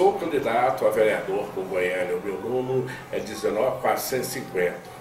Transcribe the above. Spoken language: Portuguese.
sou candidato a vereador por Goiânia, o meu número é 19450.